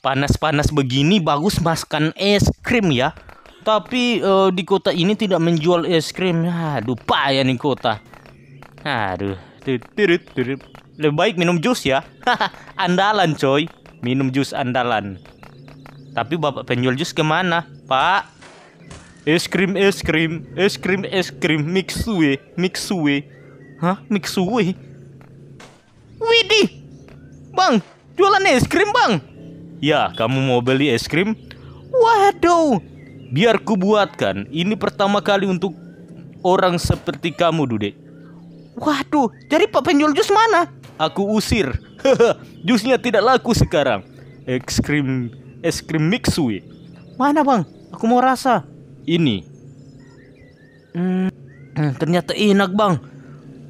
panas-panas begini bagus makan es krim ya. Tapi eh, di kota ini tidak menjual es krim. Aduh, payah nih kota. Aduh, lebih baik minum jus ya. andalan coy, minum jus andalan. Tapi bapak penjual jus ke mana, Pak? Es krim, es krim, es krim, es krim, mixue, mixue. Hah, mixue? Widih, bang, jualan es krim bang. Ya, kamu mau beli es krim? Waduh, biar ku buatkan. Ini pertama kali untuk orang seperti kamu, Dude. Waduh, jadi Pak penjual jus mana? Aku usir. Jusnya tidak laku sekarang. Es krim, es krim mixue. Mana bang? Aku mau rasa. Ini. Hmm, ternyata enak bang.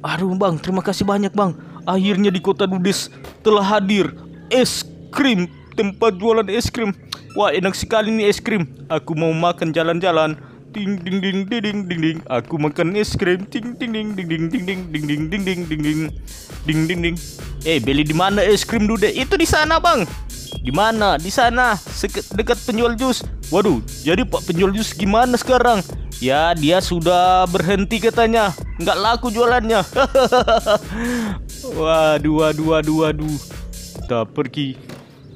Aduh bang, terima kasih banyak bang. Akhirnya di kota Dudes telah hadir es krim tempat jualan es krim. Wah enak sekali nih es krim. Aku mau makan jalan-jalan. Ding ding ding ding ding ding ding. Aku makan es krim. Ding ding ding ding ding ding ding ding ding ding ding ding ding ding ding. Eh beli di mana es krim dude? Itu di sana bang. Di mana? Di sana, dekat penjual jus. Waduh, jadi Pak penjual jus gimana sekarang? Ya, dia sudah berhenti katanya. Nggak laku jualannya. waduh, waduh, waduh, waduh. Kita pergi.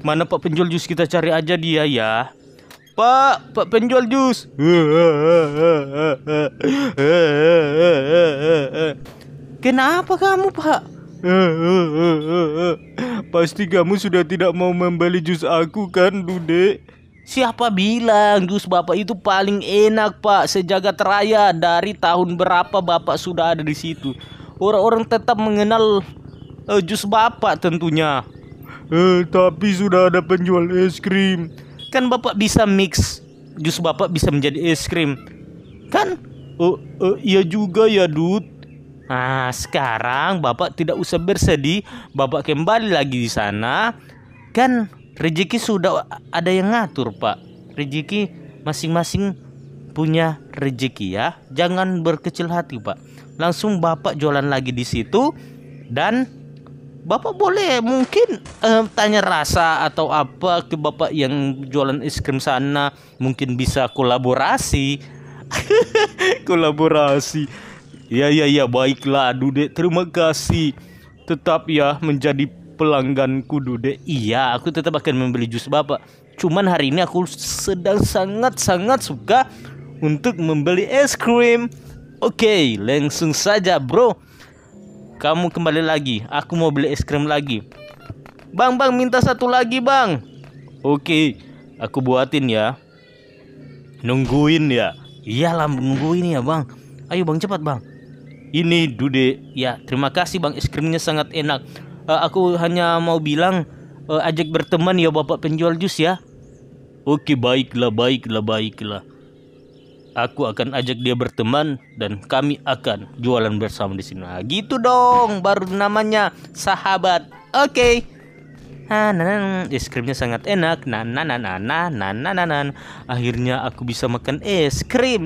Mana Pak penjual jus? Kita cari aja dia ya. Pak, Pak penjual jus. Kenapa kamu, Pak? Pasti kamu sudah tidak mau membeli jus aku kan, Dude? Siapa bilang jus Bapak itu paling enak, Pak, sejagat raya dari tahun berapa Bapak sudah ada di situ. Orang-orang tetap mengenal uh, jus Bapak tentunya. Eh, tapi sudah ada penjual es krim. Kan Bapak bisa mix jus Bapak bisa menjadi es krim. Kan? Oh, uh, iya juga ya, Dud. Nah, sekarang Bapak tidak usah bersedih, Bapak kembali lagi di sana. Kan rezeki sudah ada yang ngatur, Pak. Rezeki masing-masing punya rezeki ya. Jangan berkecil hati, Pak. Langsung Bapak jualan lagi di situ dan Bapak boleh mungkin eh, tanya rasa atau apa ke Bapak yang jualan es krim sana, mungkin bisa kolaborasi. kolaborasi. Ya ya ya baiklah Dude terima kasih. Tetap ya menjadi pelangganku Dude Iya aku tetap akan membeli jus bapak. Cuman hari ini aku sedang sangat-sangat suka Untuk membeli es krim. Oke langsung saja bro Kamu kembali lagi. Aku mau beli es krim lagi. Bang bang minta satu lagi bang. Oke Aku buatin ya. Nungguin ya. Iyalah nungguin ya bang. Ayo bang cepat bang. Ini Dude. Ya terima kasih bang. Es krimnya sangat enak. Uh, aku hanya mau bilang uh, ajak berteman ya bapak penjual jus ya. Oke baiklah baiklah baiklah aku akan ajak dia berteman dan kami akan jualan bersama di sini nah, gitu dong baru namanya sahabat oke okay. Ah, nanan, es krimnya sangat enak. Nah, nah, nah, nah, nah, nah, nah, nah, Akhirnya aku bisa makan es krim.